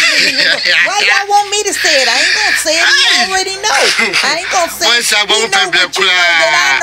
Why y'all want me to say it? I ain't gonna say it. You already know. I ain't gonna say it. You know what you know that I